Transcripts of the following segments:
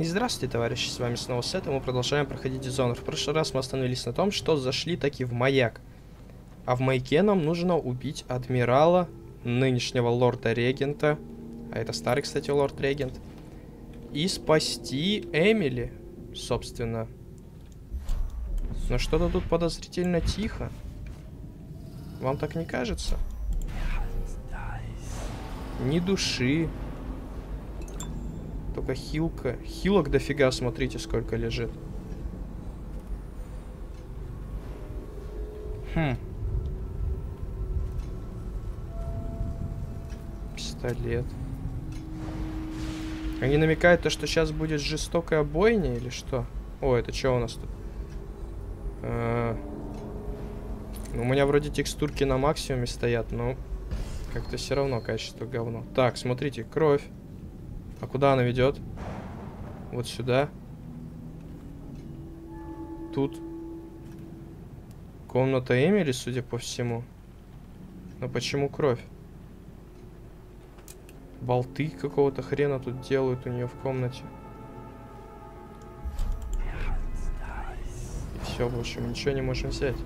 И здравствуйте, товарищи, с вами снова Сет, и мы продолжаем проходить Dishonored. В прошлый раз мы остановились на том, что зашли таки в маяк. А в маяке нам нужно убить адмирала, нынешнего лорда-регента, а это старый, кстати, лорд-регент, и спасти Эмили, собственно. Но что-то тут подозрительно тихо. Вам так не кажется? Ни души. Только хилка. Хилок дофига, смотрите, сколько лежит. Хм. Пистолет. Они намекают то, что сейчас будет жестокая бойня или что? О, это что у нас тут? А -а у меня вроде текстурки на максимуме стоят, но как-то все равно качество говно. Так, смотрите, кровь. А куда она ведет? Вот сюда. Тут комната Эмили, судя по всему. Но почему кровь? Болты какого-то хрена тут делают у нее в комнате. И все, в общем, ничего не можем взять.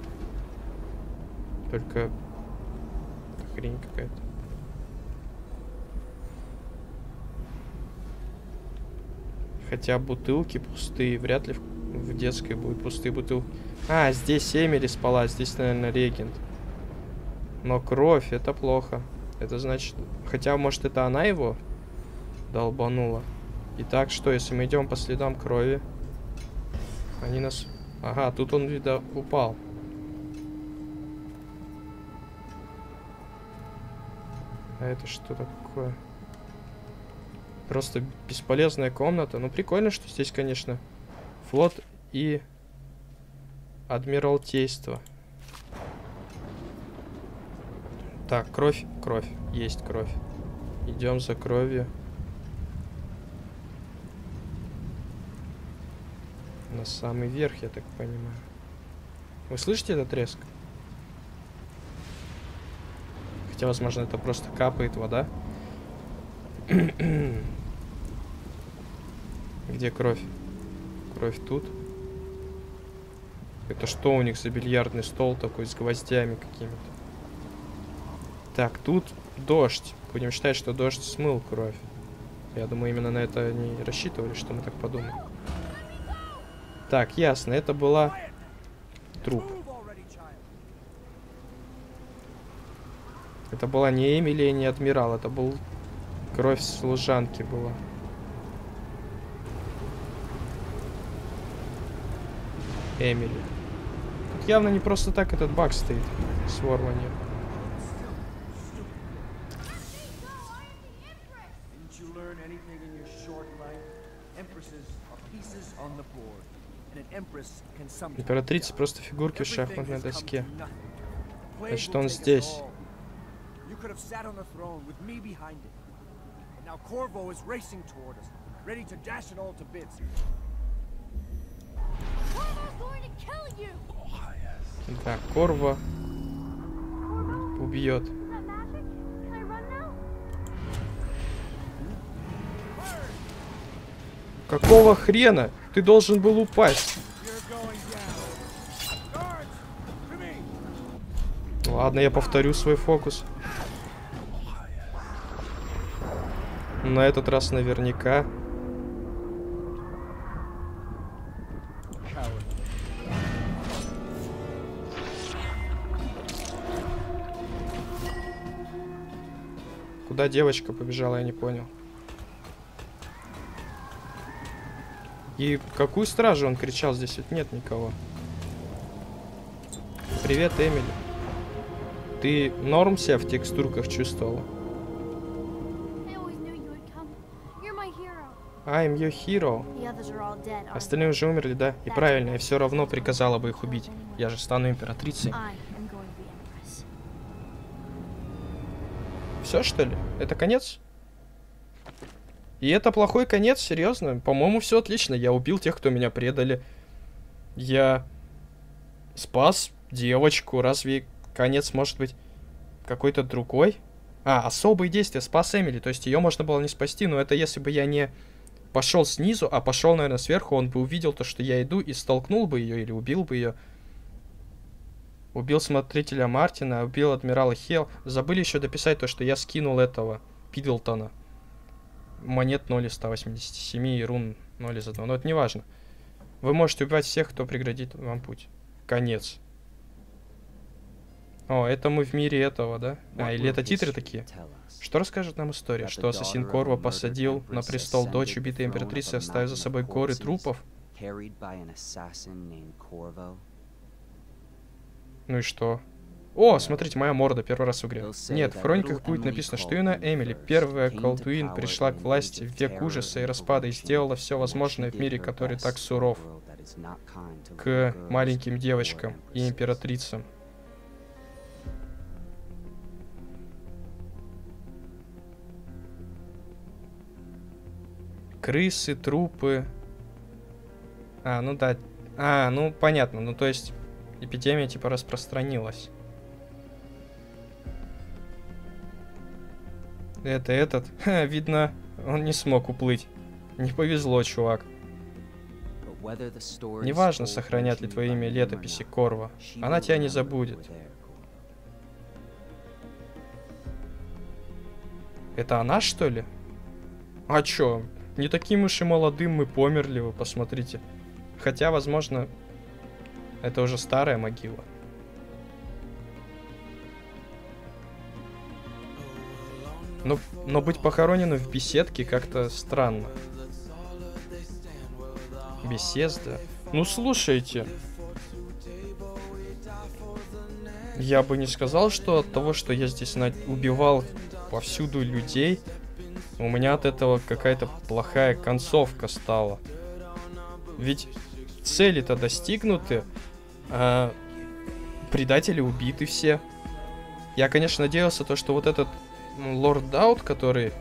Только хрень какая-то. Хотя бутылки пустые. Вряд ли в, детской будут пустые бутылки. А, здесь Эмили спала. Здесь, наверное, регент. Но кровь, это плохо. Это значит... Хотя, может, это она его долбанула. Итак, что, если мы идем по следам крови? Они нас... Ага, тут он, видно, упал. А это что такое? Просто бесполезная комната. Ну, прикольно, что здесь, конечно, флот и адмиралтейство. Так, кровь, кровь. Есть кровь. Идем за кровью. На самый верх, я так понимаю. Вы слышите этот треск? Хотя, возможно, это просто капает вода. Где кровь? Кровь тут. Это что у них за бильярдный стол такой с гвоздями какими-то? Так, тут дождь. Будем считать, что дождь смыл кровь. Я думаю, именно на это они рассчитывали, что мы так подумаем. Так, ясно, это была труп. Это была не Эмили не Адмирал, это был Кровь служанки была. Эмили. Тут явно не просто так этот баг стоит с ворванием. Императрица просто фигурки в шахматной доске. Значит, он здесь. Now Corvo is racing toward us, ready to dash it all to bits. Да, Корво убьет. Какого хрена? Ты должен был упасть. Ладно, я повторю свой фокус. На этот раз наверняка. Куда девочка побежала, я не понял. И какую стражу он кричал? Здесь ведь нет никого. Привет, Эмили. Ты норм себя в текстурках чувствовала? I'm your hero. Остальные уже умерли, да? И правильно, я все равно приказала бы их убить. Я же стану императрицей. Все, что ли? Это конец? И это плохой конец, серьезно? По-моему, все отлично. Я убил тех, кто меня предали. Я спас девочку. Разве конец может быть какой-то другой? А, особые действия. Спас Эмили. То есть ее можно было не спасти, но это если бы я не пошел снизу, а пошел, наверное, сверху, он бы увидел то, что я иду, и столкнул бы ее или убил бы ее. Убил смотрителя Мартина, убил адмирала Хел. Забыли еще дописать то, что я скинул этого Пидлтона. Монет 0 из 187 и рун 0 из 1. Но это не важно. Вы можете убивать всех, кто преградит вам путь. Конец. О, это мы в мире этого, да? А, или это титры такие? Что расскажет нам история? Что ассасин Корва посадил на престол дочь убитой императрицы, оставив за собой горы трупов? Ну и что? О, смотрите, моя морда первый раз в игре. Нет, в хрониках будет написано, что именно Эмили, первая колдуин, пришла к власти в век ужаса и распада и сделала все возможное в мире, который так суров, к маленьким девочкам и императрицам. Крысы, трупы. А, ну да. А, ну понятно. Ну то есть эпидемия типа распространилась. Это этот. Ха, видно, он не смог уплыть. Не повезло, чувак. Неважно, сохранят ли твое имя летописи Корва. Она тебя не забудет. Это она, что ли? А чё? Не таким уж и молодым мы померли, вы посмотрите. Хотя, возможно, это уже старая могила. Но, но быть похороненным в беседке как-то странно. Беседа. Ну, слушайте. Я бы не сказал, что от того, что я здесь убивал повсюду людей, у меня от этого какая-то плохая концовка стала. Ведь цели-то достигнуты, а предатели убиты все. Я, конечно, надеялся, то, что вот этот лорд Даут, который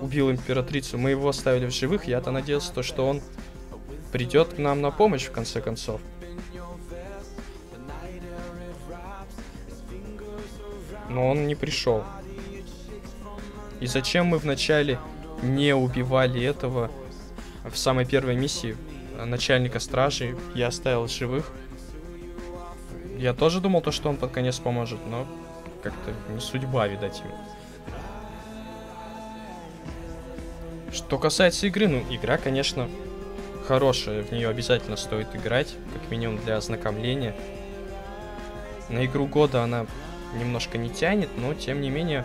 убил императрицу, мы его оставили в живых, я-то надеялся, то, что он придет к нам на помощь, в конце концов. Но он не пришел. И зачем мы вначале не убивали этого в самой первой миссии начальника стражи? Я оставил живых. Я тоже думал, то, что он под конец поможет, но как-то не судьба, видать, ему. Что касается игры, ну, игра, конечно, хорошая. В нее обязательно стоит играть, как минимум для ознакомления. На игру года она немножко не тянет, но, тем не менее,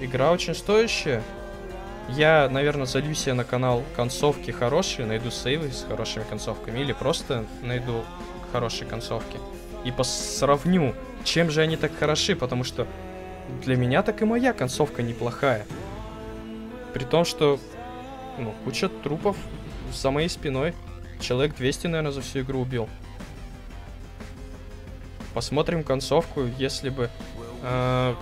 игра очень стоящая. Я, наверное, залью себе на канал концовки хорошие, найду сейвы с хорошими концовками, или просто найду хорошие концовки. И посравню, чем же они так хороши, потому что для меня так и моя концовка неплохая. При том, что ну, куча трупов за моей спиной. Человек 200, наверное, за всю игру убил. Посмотрим концовку, если бы э,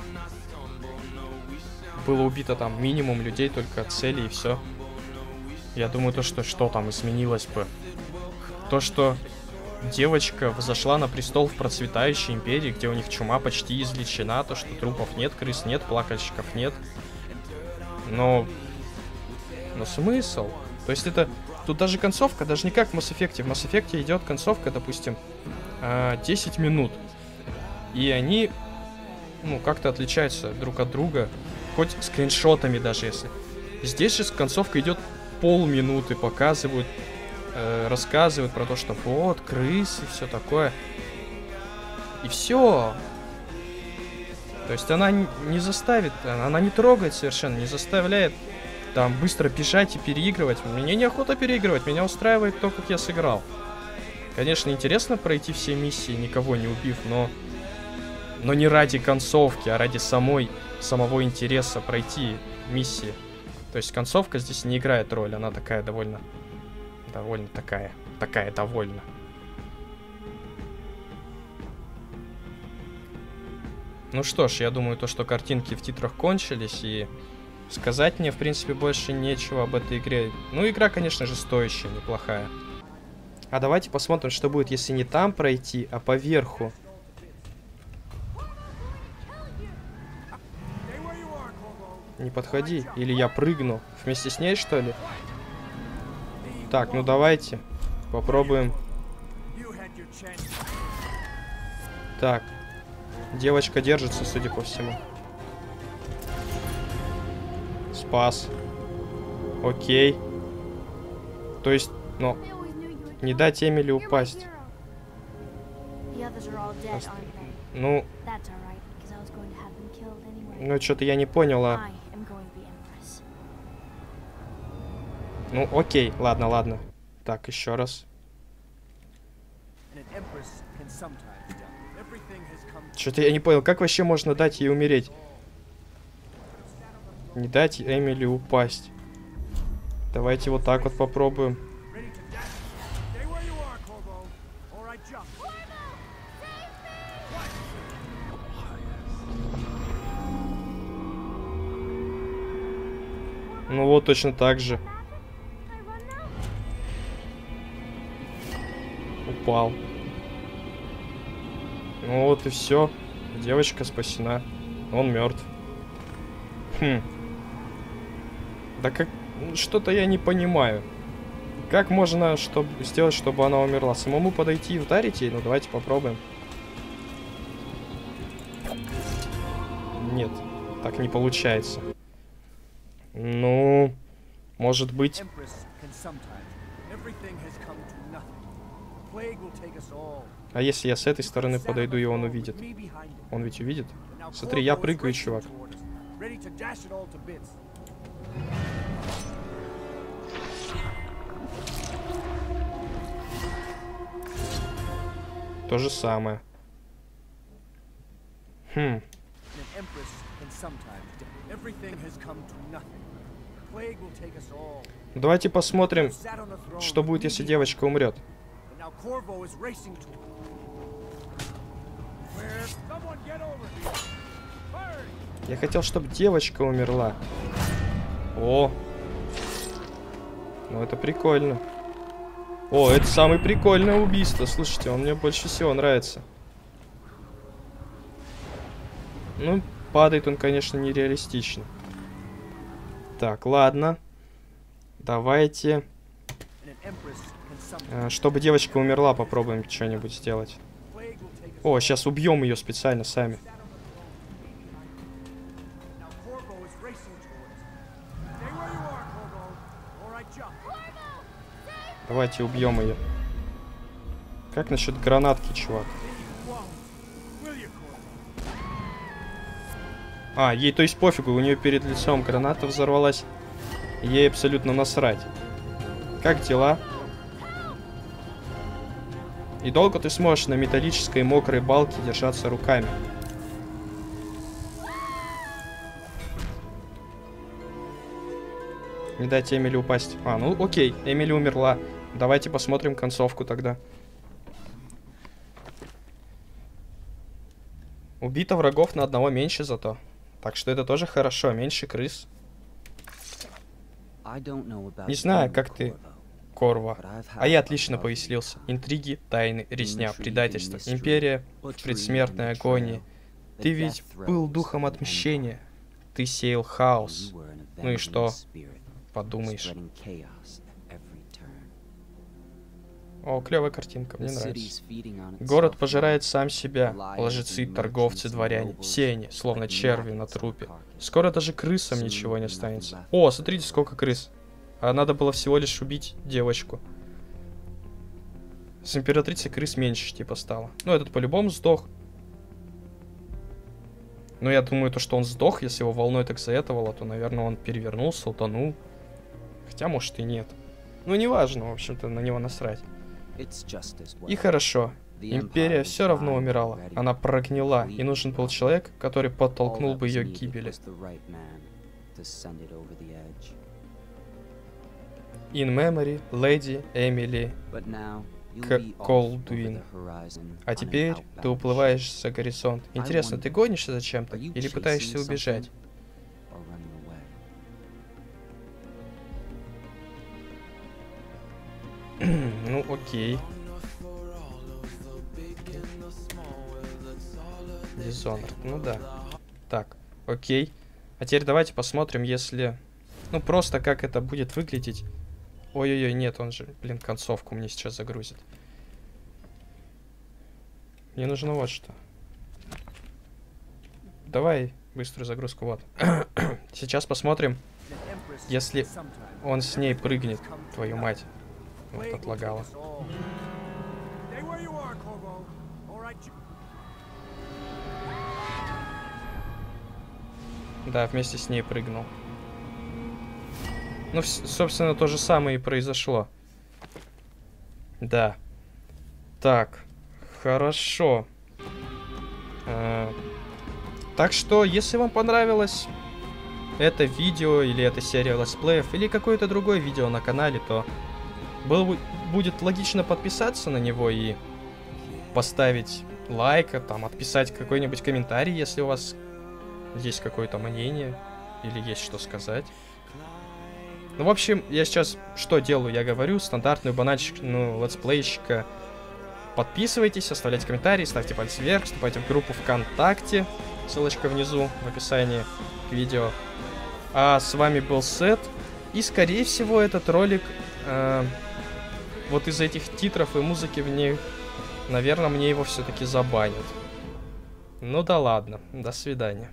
было убито там минимум людей, только цели и все. Я думаю, то, что что там изменилось бы. То, что девочка взошла на престол в процветающей империи, где у них чума почти излечена, то, что трупов нет, крыс нет, плакальщиков нет. Но... Но смысл? То есть это... Тут даже концовка, даже не как в Mass Effect. В Mass Effect идет концовка, допустим, 10 а, минут. И они, ну, как-то отличаются друг от друга. Хоть скриншотами даже, если. Здесь же концовка идет полминуты, показывают э, рассказывают про то, что вот, крысы все такое. И все. То есть она не заставит, она не трогает совершенно, не заставляет там быстро бежать и переигрывать. Мне неохота переигрывать, меня устраивает то, как я сыграл. Конечно, интересно пройти все миссии, никого не убив, но... Но не ради концовки, а ради самой, самого интереса пройти миссии. То есть концовка здесь не играет роль, она такая довольно довольно такая. Такая довольно. Ну что ж, я думаю, то, что картинки в титрах кончились, и сказать мне, в принципе, больше нечего об этой игре. Ну, игра, конечно же, стоящая, неплохая. А давайте посмотрим, что будет, если не там пройти, а поверху. Не подходи. Или я прыгну. Вместе с ней, что ли? Так, ну давайте. Попробуем. Так. Девочка держится, судя по всему. Спас. Окей. То есть, ну, не дать Эмили упасть. Ну, ну что-то я не поняла. Ну, окей, ладно, ладно. Так, еще раз. Что-то я не понял, как вообще можно дать ей умереть? Не дать Эмили упасть. Давайте вот так вот попробуем. Ну вот, точно так же. Упал. Ну вот и все. Девочка спасена. Он мертв. Хм. Да как... Что-то я не понимаю. Как можно чтобы сделать, чтобы она умерла? Самому подойти и ударить ей? Ну, давайте попробуем. Нет, так не получается. Ну, может быть... А если я с этой стороны подойду, и он увидит? Он ведь увидит? Смотри, я прыгаю, чувак. То же самое. Хм. Давайте посмотрим, что будет, если девочка умрет. Я хотел, чтобы девочка умерла. О! Ну, это прикольно. О, это самое прикольное убийство. Слушайте, он мне больше всего нравится. Ну, падает он, конечно, нереалистично. Так, ладно. Давайте. Э, чтобы девочка умерла, попробуем что-нибудь сделать. О, сейчас убьем ее специально сами. Давайте убьем ее. Как насчет гранатки, чувак? А, ей то есть пофигу, у нее перед лицом граната взорвалась. Ей абсолютно насрать. Как дела? И долго ты сможешь на металлической мокрой балке держаться руками? Не дать Эмили упасть. А, ну окей, Эмили умерла. Давайте посмотрим концовку тогда. Убито врагов на одного меньше зато. Так что это тоже хорошо, меньше крыс. Не знаю, как ты, Корва. А я отлично повеселился. Интриги, тайны, резня, предательство, империя, предсмертная агония. Ты ведь был духом отмщения. Ты сеял хаос. Ну и что? Подумаешь. О, клевая картинка, мне нравится. Город пожирает сам себя. Лжецы, торговцы, дворяне. Все они, словно черви на трупе. Скоро даже крысам ничего не останется. О, смотрите, сколько крыс. А надо было всего лишь убить девочку. С императрицей крыс меньше, типа, стало. Ну, этот по-любому сдох. Но я думаю, то, что он сдох, если его волной так заэтовало, то, наверное, он перевернулся, утонул. Хотя, может, и нет. Ну, неважно, в общем-то, на него насрать. И хорошо. Империя все равно умирала. Она прогнила, и нужен был человек, который подтолкнул бы ее к гибели. In Memory, Леди Эмили К. Колдуин. А теперь ты уплываешь за горизонт. Интересно, ты гонишься за чем-то или пытаешься убежать? ну, окей. Dishonored, ну да. Так, окей. А теперь давайте посмотрим, если... Ну, просто как это будет выглядеть. Ой-ой-ой, нет, он же, блин, концовку мне сейчас загрузит. Мне нужно вот что. Давай быструю загрузку, вот. сейчас посмотрим, если он с ней прыгнет, твою мать. Вот отлагало. Да, вместе с ней прыгнул. Ну, собственно, то же самое и произошло. Да. Так. Хорошо. Э так что, если вам понравилось это видео, или эта серия летсплеев, или какое-то другое видео на канале, то было, будет логично подписаться на него и поставить лайк, а там, отписать какой-нибудь комментарий, если у вас есть какое-то мнение или есть что сказать. Ну, в общем, я сейчас что делаю? Я говорю стандартную банальщину летсплейщика. Подписывайтесь, оставляйте комментарии, ставьте пальцы вверх, вступайте в группу ВКонтакте. Ссылочка внизу в описании к видео. А с вами был Сет. И, скорее всего, этот ролик... Э, вот из этих титров и музыки в них... Наверное, мне его все-таки забанят. Ну да ладно. До свидания.